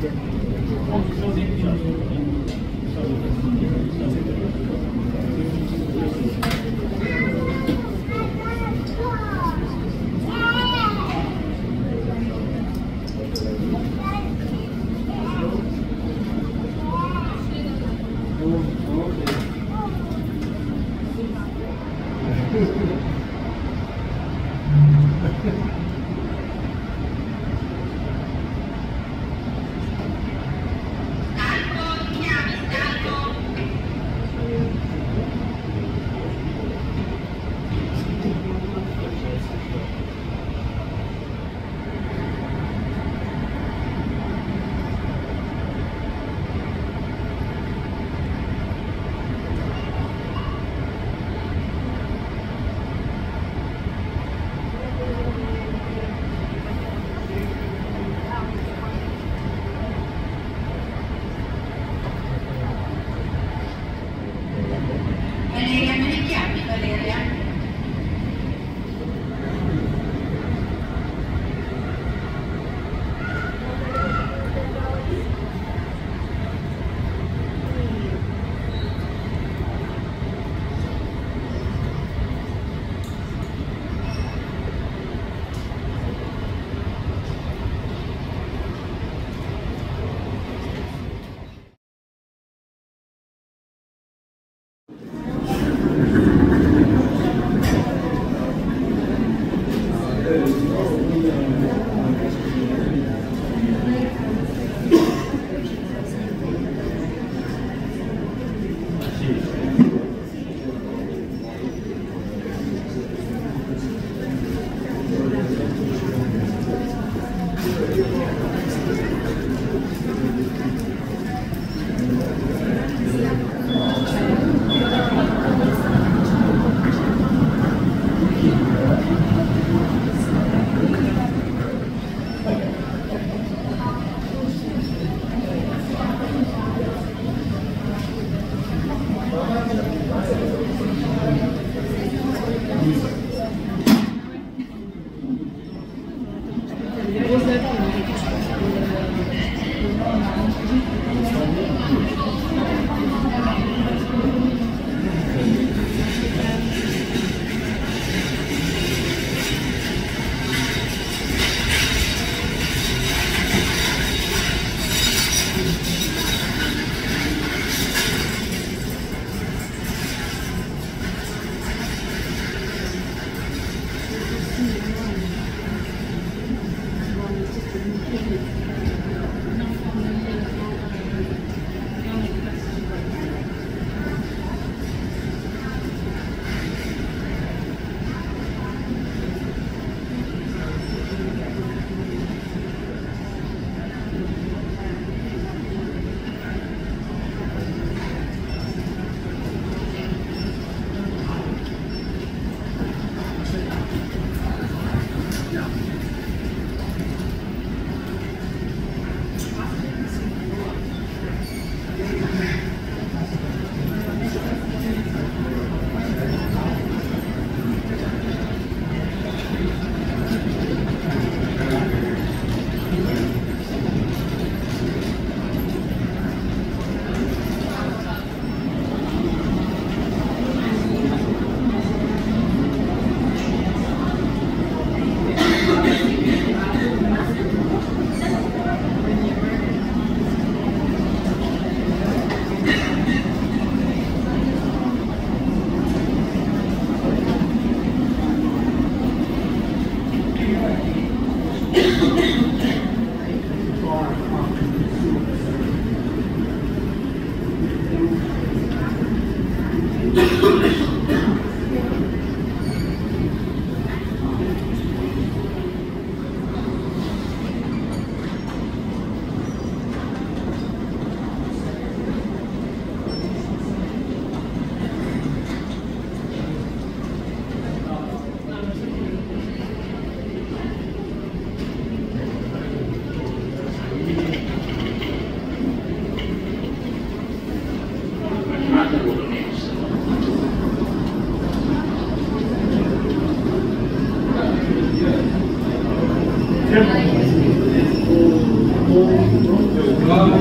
て。Thank you.